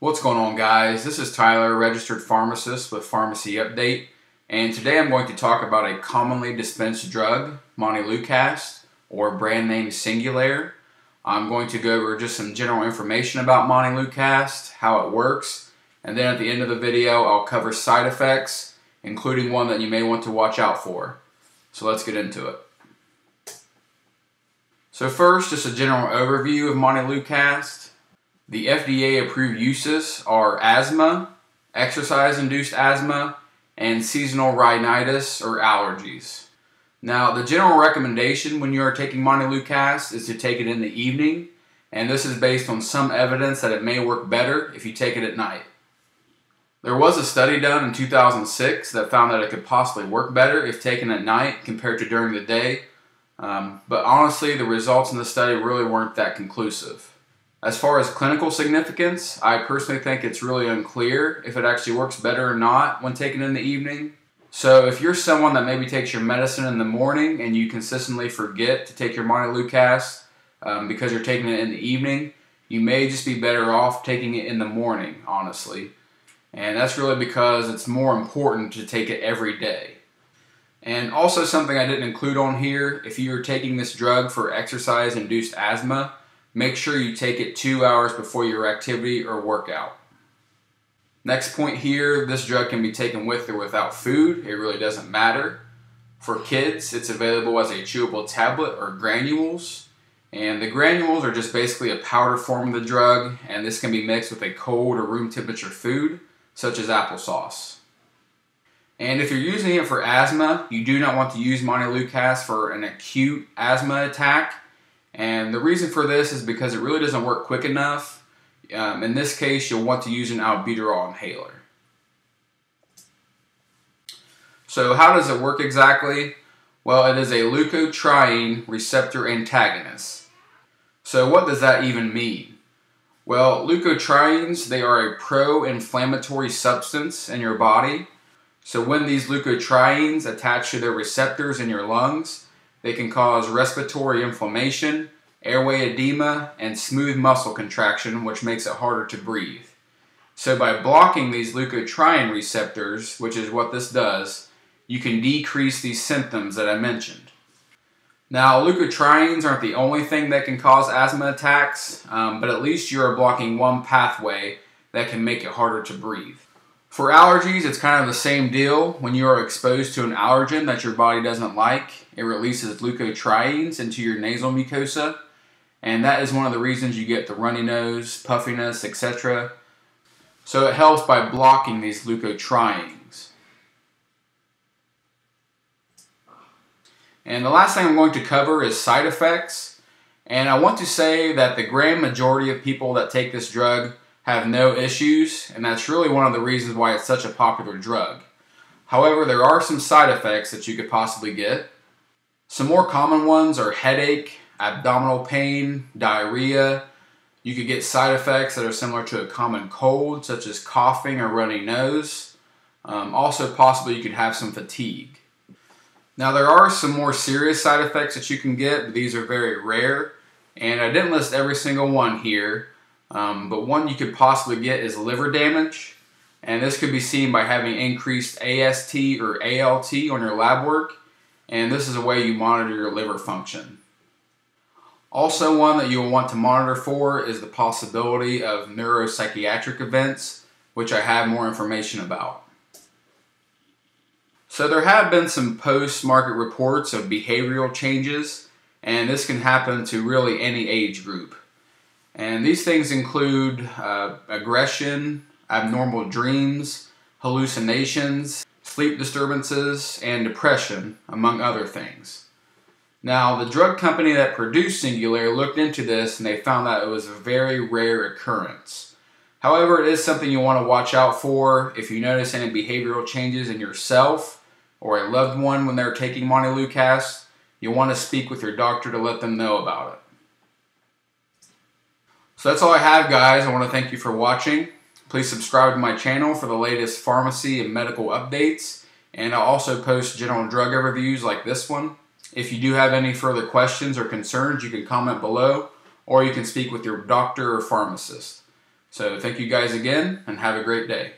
What's going on guys? This is Tyler, registered pharmacist with Pharmacy Update, and today I'm going to talk about a commonly dispensed drug, Montelukast, or brand name Singulair. I'm going to go over just some general information about Montelukast, how it works, and then at the end of the video I'll cover side effects, including one that you may want to watch out for. So let's get into it. So first, just a general overview of Montelukast. The FDA approved uses are asthma, exercise induced asthma, and seasonal rhinitis or allergies. Now, the general recommendation when you are taking Montelukast is to take it in the evening, and this is based on some evidence that it may work better if you take it at night. There was a study done in 2006 that found that it could possibly work better if taken at night compared to during the day, um, but honestly, the results in the study really weren't that conclusive. As far as clinical significance, I personally think it's really unclear if it actually works better or not when taken in the evening. So if you're someone that maybe takes your medicine in the morning and you consistently forget to take your Montelukast um, because you're taking it in the evening, you may just be better off taking it in the morning, honestly. And that's really because it's more important to take it every day. And also something I didn't include on here, if you're taking this drug for exercise-induced asthma, Make sure you take it two hours before your activity or workout. Next point here, this drug can be taken with or without food. It really doesn't matter. For kids, it's available as a chewable tablet or granules. And the granules are just basically a powder form of the drug, and this can be mixed with a cold or room temperature food, such as applesauce. And if you're using it for asthma, you do not want to use Montelukast for an acute asthma attack and the reason for this is because it really doesn't work quick enough. Um, in this case, you'll want to use an albuterol inhaler. So how does it work exactly? Well, it is a leukotriene receptor antagonist. So what does that even mean? Well, leukotrienes, they are a pro-inflammatory substance in your body. So when these leukotrienes attach to their receptors in your lungs, they can cause respiratory inflammation, airway edema, and smooth muscle contraction, which makes it harder to breathe. So by blocking these leukotriene receptors, which is what this does, you can decrease these symptoms that I mentioned. Now, leukotrienes aren't the only thing that can cause asthma attacks, um, but at least you are blocking one pathway that can make it harder to breathe. For allergies, it's kind of the same deal. When you are exposed to an allergen that your body doesn't like, it releases leukotrienes into your nasal mucosa, and that is one of the reasons you get the runny nose, puffiness, etc. So it helps by blocking these leukotrienes. And the last thing I'm going to cover is side effects. And I want to say that the grand majority of people that take this drug have no issues, and that's really one of the reasons why it's such a popular drug. However, there are some side effects that you could possibly get. Some more common ones are headache, abdominal pain, diarrhea. You could get side effects that are similar to a common cold, such as coughing or runny nose. Um, also, possibly you could have some fatigue. Now, there are some more serious side effects that you can get, but these are very rare. And I didn't list every single one here, um, but one you could possibly get is liver damage, and this could be seen by having increased AST or ALT on your lab work, and this is a way you monitor your liver function. Also one that you'll want to monitor for is the possibility of neuropsychiatric events, which I have more information about. So there have been some post-market reports of behavioral changes, and this can happen to really any age group. And these things include uh, aggression, abnormal dreams, hallucinations, sleep disturbances, and depression, among other things. Now, the drug company that produced Singulair looked into this and they found that it was a very rare occurrence. However, it is something you want to watch out for if you notice any behavioral changes in yourself or a loved one when they're taking Montelukast. You'll want to speak with your doctor to let them know about it. So that's all I have, guys. I want to thank you for watching. Please subscribe to my channel for the latest pharmacy and medical updates. And I'll also post general drug reviews like this one. If you do have any further questions or concerns, you can comment below, or you can speak with your doctor or pharmacist. So thank you guys again and have a great day.